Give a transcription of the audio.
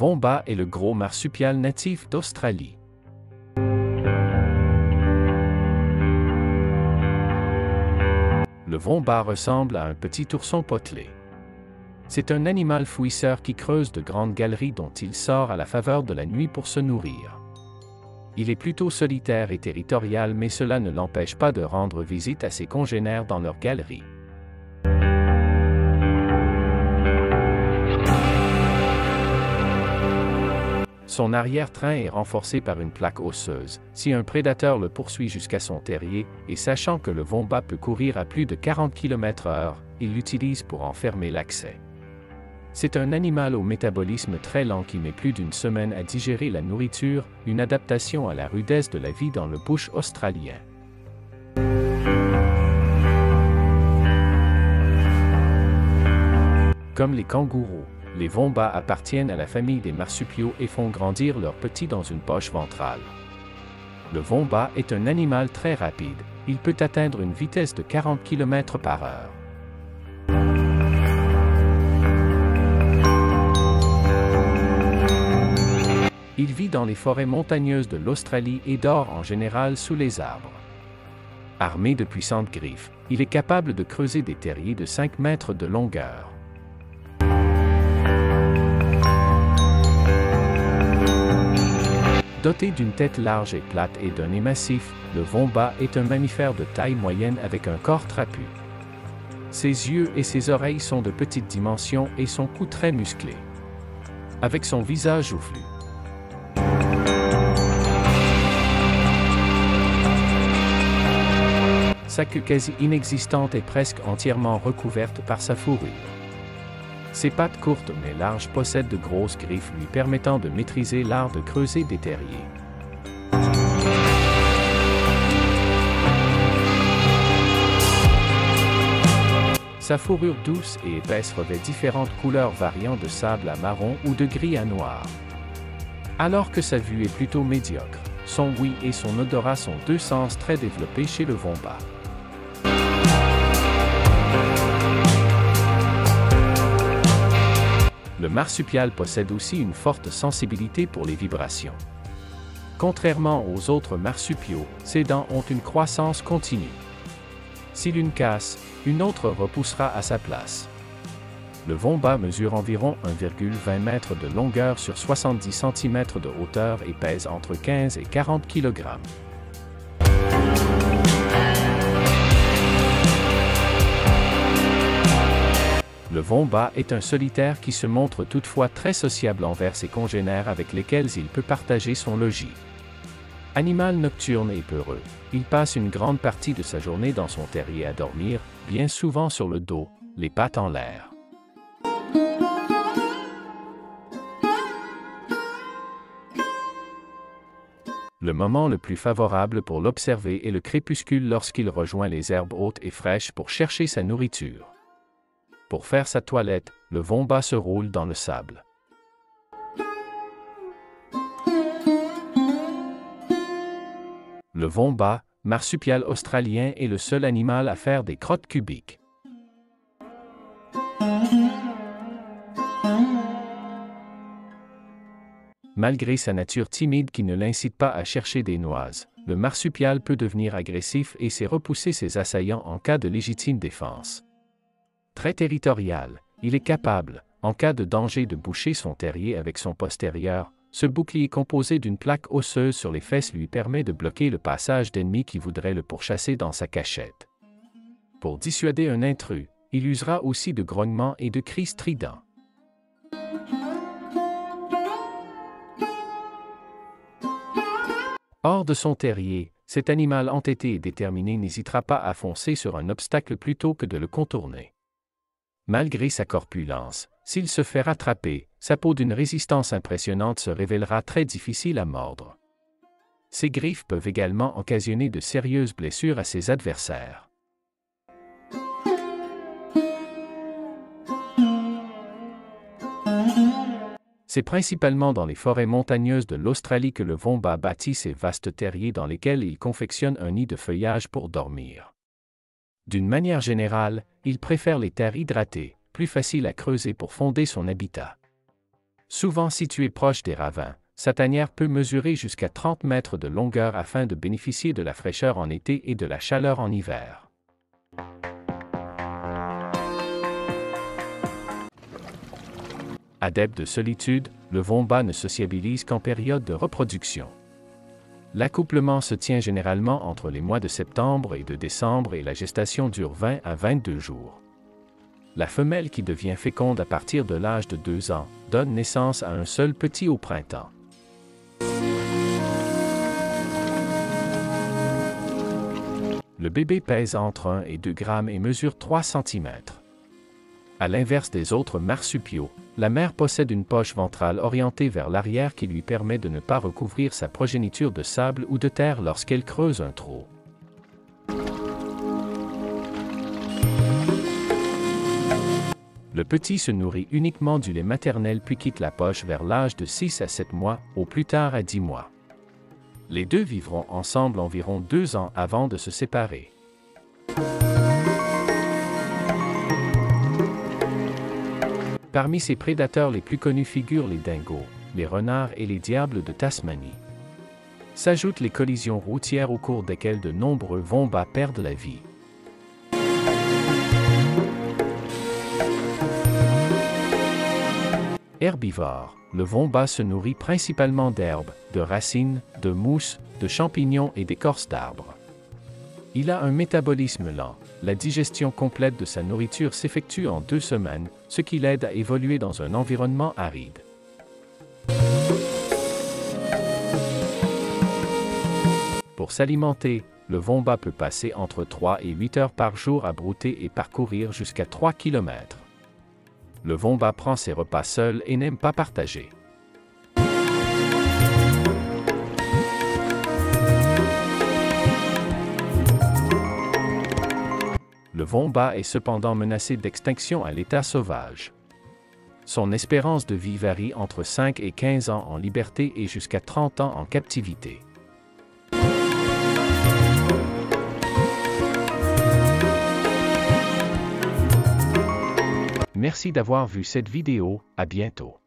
Vomba est le gros marsupial natif d'Australie. Le Vomba ressemble à un petit ourson potelé. C'est un animal fouisseur qui creuse de grandes galeries dont il sort à la faveur de la nuit pour se nourrir. Il est plutôt solitaire et territorial mais cela ne l'empêche pas de rendre visite à ses congénères dans leurs galeries. Son arrière-train est renforcé par une plaque osseuse. Si un prédateur le poursuit jusqu'à son terrier, et sachant que le Vomba peut courir à plus de 40 km/h, il l'utilise pour enfermer l'accès. C'est un animal au métabolisme très lent qui met plus d'une semaine à digérer la nourriture, une adaptation à la rudesse de la vie dans le bush australien. Comme les kangourous, les vombas appartiennent à la famille des marsupiaux et font grandir leurs petits dans une poche ventrale. Le vomba est un animal très rapide, il peut atteindre une vitesse de 40 km par heure. Il vit dans les forêts montagneuses de l'Australie et dort en général sous les arbres. Armé de puissantes griffes, il est capable de creuser des terriers de 5 mètres de longueur. Doté d'une tête large et plate et d'un nez massif, le vomba est un mammifère de taille moyenne avec un corps trapu. Ses yeux et ses oreilles sont de petites dimensions et son cou très musclé. Avec son visage joufflu. Sa queue quasi inexistante est presque entièrement recouverte par sa fourrure. Ses pattes courtes mais larges possèdent de grosses griffes lui permettant de maîtriser l'art de creuser des terriers. Sa fourrure douce et épaisse revêt différentes couleurs variant de sable à marron ou de gris à noir. Alors que sa vue est plutôt médiocre, son oui et son odorat sont deux sens très développés chez le vomba. Marsupial possède aussi une forte sensibilité pour les vibrations. Contrairement aux autres marsupiaux, ses dents ont une croissance continue. Si l'une casse, une autre repoussera à sa place. Le vomba mesure environ 1,20 m de longueur sur 70 cm de hauteur et pèse entre 15 et 40 kg. Le Vomba est un solitaire qui se montre toutefois très sociable envers ses congénères avec lesquels il peut partager son logis. Animal nocturne et peureux, il passe une grande partie de sa journée dans son terrier à dormir, bien souvent sur le dos, les pattes en l'air. Le moment le plus favorable pour l'observer est le crépuscule lorsqu'il rejoint les herbes hautes et fraîches pour chercher sa nourriture. Pour faire sa toilette, le vomba se roule dans le sable. Le vomba, marsupial australien, est le seul animal à faire des crottes cubiques. Malgré sa nature timide qui ne l'incite pas à chercher des noises, le marsupial peut devenir agressif et sait repousser ses assaillants en cas de légitime défense. Très territorial, il est capable, en cas de danger, de boucher son terrier avec son postérieur. Ce bouclier composé d'une plaque osseuse sur les fesses lui permet de bloquer le passage d'ennemis qui voudraient le pourchasser dans sa cachette. Pour dissuader un intrus, il usera aussi de grognements et de cris stridents. Hors de son terrier, cet animal entêté et déterminé n'hésitera pas à foncer sur un obstacle plutôt que de le contourner. Malgré sa corpulence, s'il se fait rattraper, sa peau d'une résistance impressionnante se révélera très difficile à mordre. Ses griffes peuvent également occasionner de sérieuses blessures à ses adversaires. C'est principalement dans les forêts montagneuses de l'Australie que le vomba bâtit ses vastes terriers dans lesquels il confectionne un nid de feuillage pour dormir. D'une manière générale, il préfère les terres hydratées, plus faciles à creuser pour fonder son habitat. Souvent située proche des ravins, sa tanière peut mesurer jusqu'à 30 mètres de longueur afin de bénéficier de la fraîcheur en été et de la chaleur en hiver. Adepte de solitude, le vomba ne sociabilise qu'en période de reproduction. L'accouplement se tient généralement entre les mois de septembre et de décembre et la gestation dure 20 à 22 jours. La femelle qui devient féconde à partir de l'âge de 2 ans donne naissance à un seul petit au printemps. Le bébé pèse entre 1 et 2 grammes et mesure 3 cm. À l'inverse des autres marsupiaux, la mère possède une poche ventrale orientée vers l'arrière qui lui permet de ne pas recouvrir sa progéniture de sable ou de terre lorsqu'elle creuse un trou. Le petit se nourrit uniquement du lait maternel puis quitte la poche vers l'âge de 6 à 7 mois, au plus tard à 10 mois. Les deux vivront ensemble environ deux ans avant de se séparer. Parmi ces prédateurs les plus connus figurent les dingos, les renards et les diables de Tasmanie. S'ajoutent les collisions routières au cours desquelles de nombreux vombats perdent la vie. Herbivore, le vomba se nourrit principalement d'herbes, de racines, de mousses, de champignons et d'écorces d'arbres. Il a un métabolisme lent. La digestion complète de sa nourriture s'effectue en deux semaines, ce qui l'aide à évoluer dans un environnement aride. Pour s'alimenter, le vomba peut passer entre 3 et 8 heures par jour à brouter et parcourir jusqu'à 3 km. Le vomba prend ses repas seul et n'aime pas partager. Le vomba est cependant menacé d'extinction à l'état sauvage. Son espérance de vie varie entre 5 et 15 ans en liberté et jusqu'à 30 ans en captivité. Merci d'avoir vu cette vidéo, à bientôt.